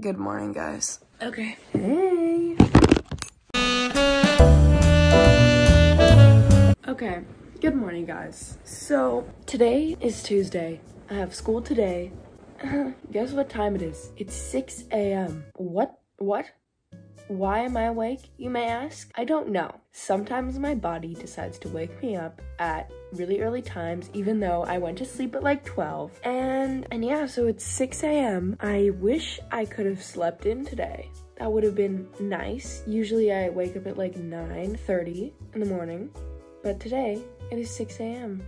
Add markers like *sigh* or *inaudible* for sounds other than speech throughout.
Good morning, guys. Okay. Hey. Okay. Good morning, guys. So, today is Tuesday. I have school today. *laughs* Guess what time it is? It's 6 a.m. What? What? Why am I awake, you may ask? I don't know. Sometimes my body decides to wake me up at really early times, even though I went to sleep at like 12. And, and yeah, so it's 6 a.m. I wish I could have slept in today. That would have been nice. Usually I wake up at like 9.30 in the morning, but today it is 6 a.m.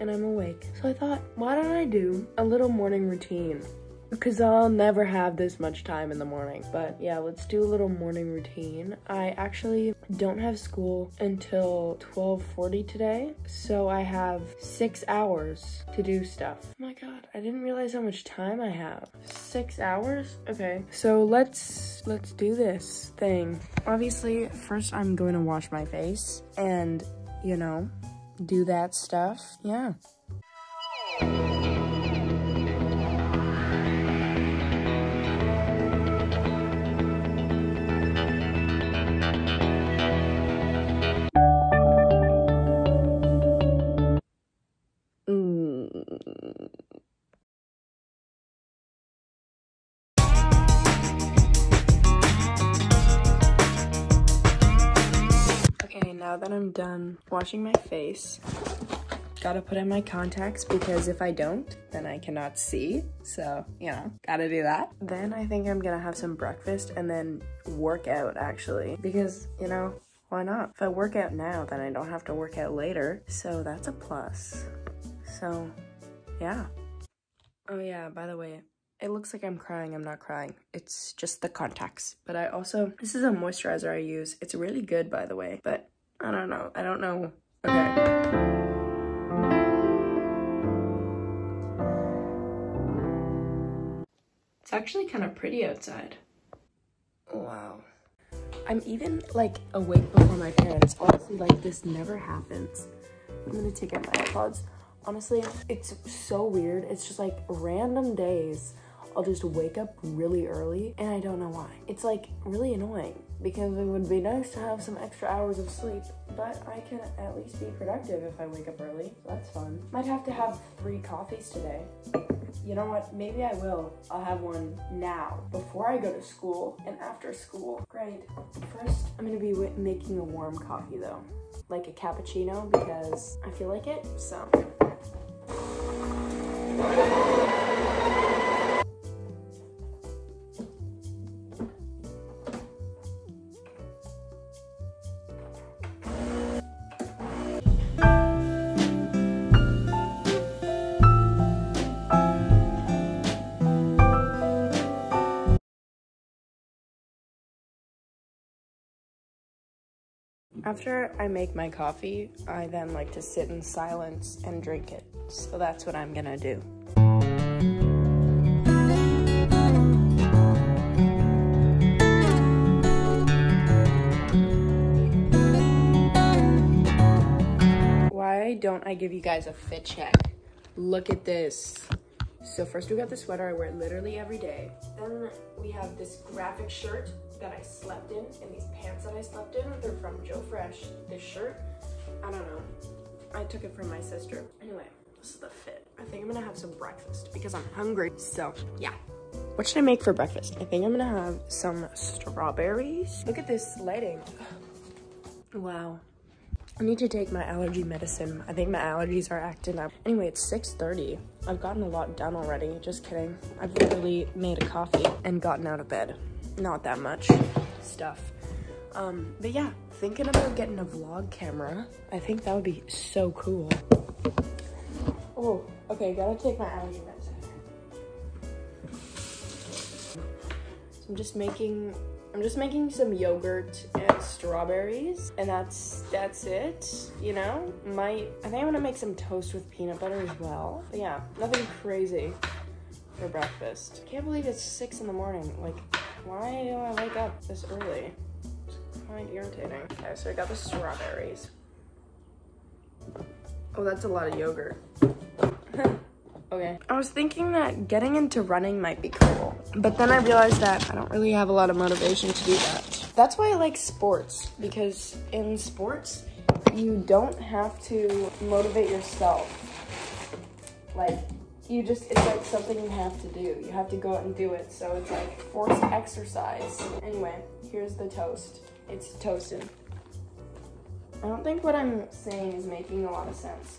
and I'm awake. So I thought, why don't I do a little morning routine? Because I'll never have this much time in the morning. But yeah, let's do a little morning routine. I actually don't have school until 12:40 today, so I have 6 hours to do stuff. Oh my god, I didn't realize how much time I have. 6 hours? Okay. So let's let's do this thing. Obviously, first I'm going to wash my face and, you know, do that stuff. Yeah. Done washing my face, gotta put in my contacts because if I don't, then I cannot see. So, you know, gotta do that. Then I think I'm gonna have some breakfast and then work out actually because, you know, why not? If I work out now, then I don't have to work out later. So that's a plus. So, yeah. Oh yeah, by the way, it looks like I'm crying. I'm not crying. It's just the contacts. But I also, this is a moisturizer I use. It's really good, by the way. But I don't know. I don't know. Okay. It's actually kind of pretty outside. Wow. I'm even like awake before my parents. Honestly, like this never happens. I'm gonna take out my AirPods. Honestly, it's so weird. It's just like random days. I'll just wake up really early and I don't know why. It's like really annoying because it would be nice to have some extra hours of sleep, but I can at least be productive if I wake up early. That's fun. Might have to have three coffees today. You know what? Maybe I will. I'll have one now before I go to school and after school. Great. First, I'm gonna be making a warm coffee though, like a cappuccino because I feel like it. So. After I make my coffee, I then like to sit in silence and drink it. So that's what I'm gonna do. Why don't I give you guys a fit check? Look at this. So first we got the sweater I wear it literally every day. Then we have this graphic shirt that I slept in and these pants that I slept in. They're from Joe Fresh. This shirt, I don't know. I took it from my sister. Anyway, this is the fit. I think I'm gonna have some breakfast because I'm hungry. So yeah. What should I make for breakfast? I think I'm gonna have some strawberries. Look at this lighting. *sighs* Wow. I need to take my allergy medicine. I think my allergies are acting up. Anyway, it's 6.30. I've gotten a lot done already. Just kidding. I've literally made a coffee and gotten out of bed. Not that much stuff. Um, but yeah, thinking about getting a vlog camera. I think that would be so cool. Oh, okay, gotta take my allergy medicine. So I'm just making I'm just making some yogurt and strawberries, and that's that's it. You know, might I think I'm gonna make some toast with peanut butter as well. But yeah, nothing crazy for breakfast. Can't believe it's six in the morning. Like, why do I wake up this early? It's kind of irritating. Okay, so I got the strawberries. Oh, that's a lot of yogurt. *laughs* Okay. I was thinking that getting into running might be cool, but then I realized that I don't really have a lot of motivation to do that. That's why I like sports, because in sports, you don't have to motivate yourself. Like, you just, it's like something you have to do. You have to go out and do it. So it's like forced exercise. Anyway, here's the toast. It's toasted. I don't think what I'm saying is making a lot of sense.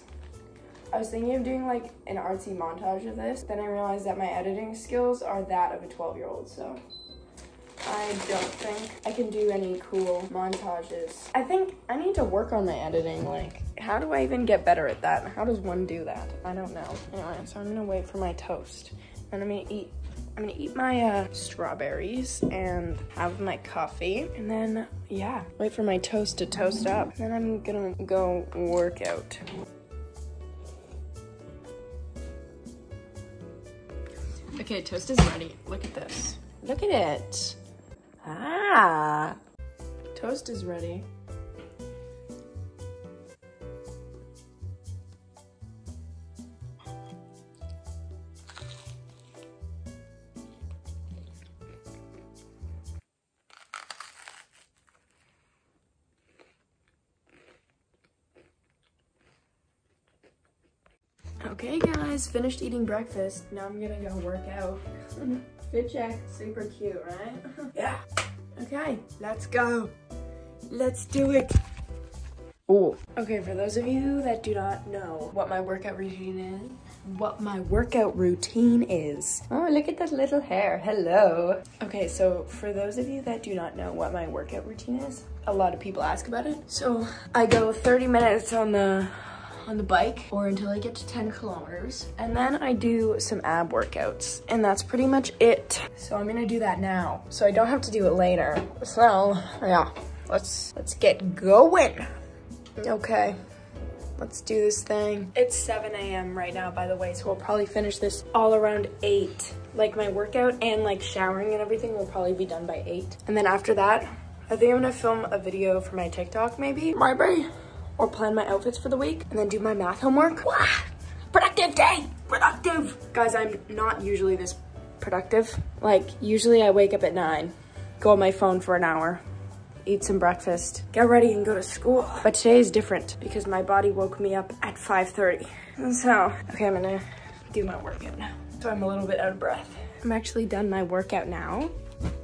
I was thinking of doing like an artsy montage of this. Then I realized that my editing skills are that of a 12 year old, so. I don't think I can do any cool montages. I think I need to work on the editing. Like, how do I even get better at that? How does one do that? I don't know. Anyway, so I'm gonna wait for my toast. And I'm gonna eat I'm gonna eat my uh, strawberries and have my coffee. And then, yeah, wait for my toast to toast up. Then I'm gonna go work out. Okay, toast is ready. Look at this. Look at it. Ah. Toast is ready. Okay guys, finished eating breakfast. Now I'm gonna go work out. *laughs* Fit check, super cute, right? *laughs* yeah. Okay, let's go. Let's do it. Oh. Okay, for those of you that do not know what my workout routine is, what my workout routine is. Oh, look at that little hair. Hello. Okay, so for those of you that do not know what my workout routine is, a lot of people ask about it. So I go 30 minutes on the on the bike or until I get to 10 kilometers. And then I do some ab workouts and that's pretty much it. So I'm gonna do that now. So I don't have to do it later. So yeah, let's, let's get going. Okay, let's do this thing. It's 7 a.m. right now, by the way, so we'll probably finish this all around 8. Like my workout and like showering and everything will probably be done by 8. And then after that, I think I'm gonna film a video for my TikTok maybe. Maybe or plan my outfits for the week and then do my math homework. Wow. Productive day, productive. Guys, I'm not usually this productive. Like usually I wake up at nine, go on my phone for an hour, eat some breakfast, get ready and go to school. But today is different because my body woke me up at 5.30. So, okay, I'm gonna do my workout now. So I'm a little bit out of breath. I'm actually done my workout now.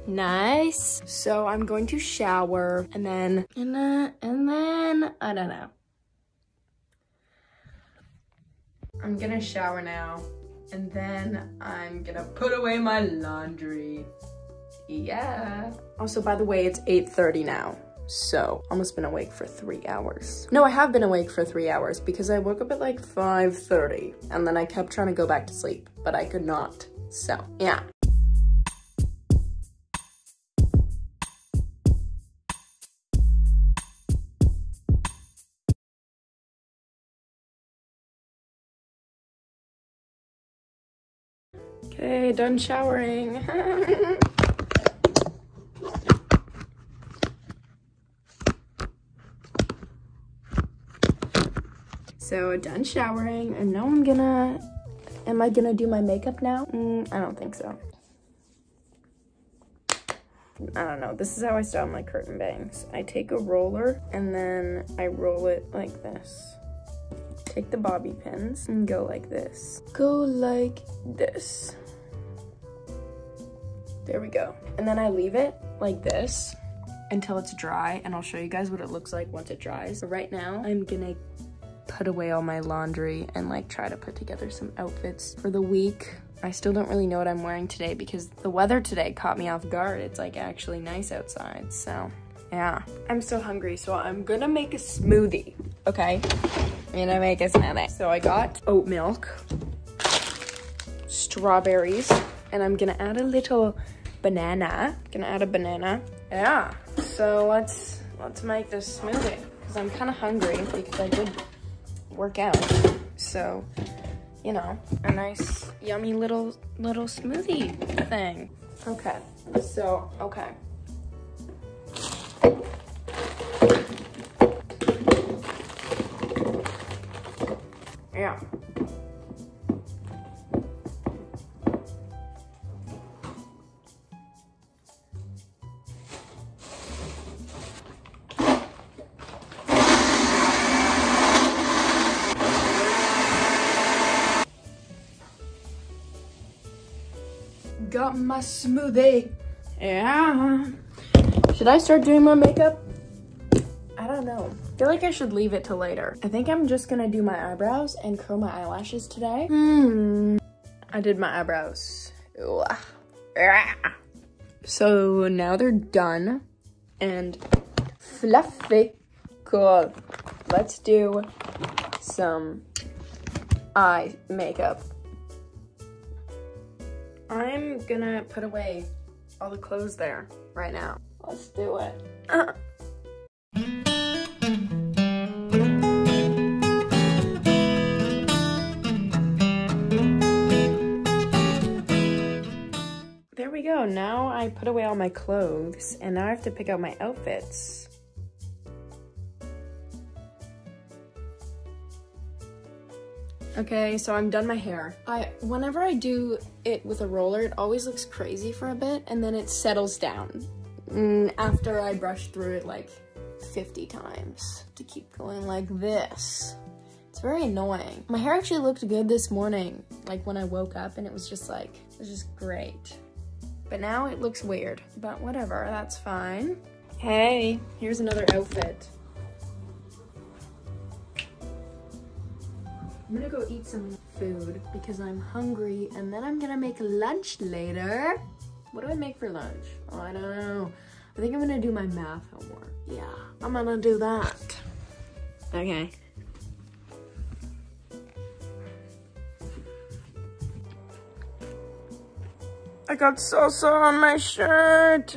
Nice. So I'm going to shower and then, and then, and then, I don't know. I'm gonna shower now and then I'm gonna put away my laundry. Yeah. Also, by the way, it's 8.30 now. So, almost been awake for three hours. No, I have been awake for three hours because I woke up at like 5.30 and then I kept trying to go back to sleep, but I could not. So, yeah. Okay, done showering. *laughs* so done showering and now I'm gonna, am I gonna do my makeup now? Mm, I don't think so. I don't know. This is how I style my curtain bangs. I take a roller and then I roll it like this. Take the bobby pins and go like this. Go like this. There we go. And then I leave it like this until it's dry and I'll show you guys what it looks like once it dries. But right now, I'm gonna put away all my laundry and like try to put together some outfits for the week. I still don't really know what I'm wearing today because the weather today caught me off guard. It's like actually nice outside, so yeah. I'm so hungry, so I'm gonna make a smoothie, okay? I'm gonna make a smoothie. So I got oat milk, strawberries, and I'm gonna add a little banana. Gonna add a banana. Yeah, so let's let's make this smoothie because I'm kind of hungry because I did work out. So, you know, a nice yummy little little smoothie thing. Okay, so, okay. Yeah. Got my smoothie. Yeah. Should I start doing my makeup? I don't know. I feel like I should leave it till later. I think I'm just gonna do my eyebrows and curl my eyelashes today. Hmm. I did my eyebrows. So now they're done and fluffy. Cool. Let's do some eye makeup. I'm gonna put away all the clothes there right now. Let's do it. Uh. There we go. Now I put away all my clothes and now I have to pick out my outfits. Okay, so I'm done my hair. I Whenever I do it with a roller, it always looks crazy for a bit and then it settles down mm, after I brush through it like 50 times to keep going like this. It's very annoying. My hair actually looked good this morning, like when I woke up and it was just like, it was just great. But now it looks weird, but whatever, that's fine. Hey, here's another outfit. I'm gonna go eat some food because I'm hungry and then I'm gonna make lunch later. What do I make for lunch? Oh, I don't know. I think I'm gonna do my math homework. Yeah, I'm gonna do that. Okay. I got salsa on my shirt.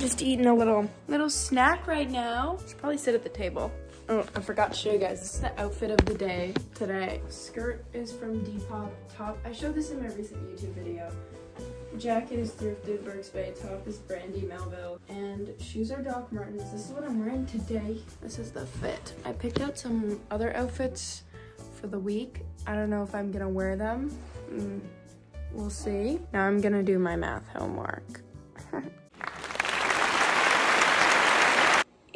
Just eating a little little snack right now. Should probably sit at the table. Oh, I forgot to show you guys. This is the outfit of the day today. Skirt is from Depop. Top, I showed this in my recent YouTube video. Jacket is thrifted Burke's Bay. Top is Brandy Melville. And shoes are Doc Martens. This is what I'm wearing today. This is the fit. I picked out some other outfits for the week. I don't know if I'm gonna wear them. Mm, we'll see. Now I'm gonna do my math homework. *laughs*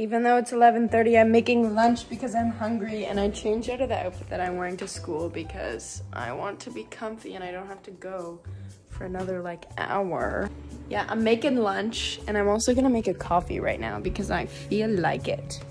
Even though it's 11.30, I'm making lunch because I'm hungry and I changed out of the outfit that I'm wearing to school because I want to be comfy and I don't have to go for another like hour. Yeah, I'm making lunch and I'm also gonna make a coffee right now because I feel like it.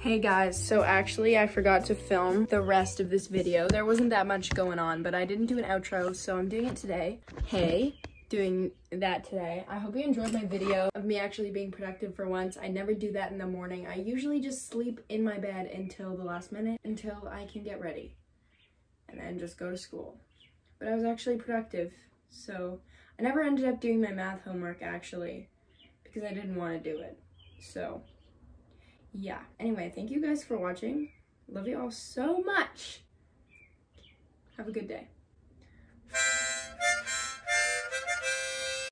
Hey guys, so actually I forgot to film the rest of this video. There wasn't that much going on, but I didn't do an outro, so I'm doing it today. Hey, doing that today. I hope you enjoyed my video of me actually being productive for once. I never do that in the morning. I usually just sleep in my bed until the last minute until I can get ready and then just go to school. But I was actually productive. So I never ended up doing my math homework actually because I didn't want to do it. So yeah. Anyway, thank you guys for watching. Love you all so much. Have a good day.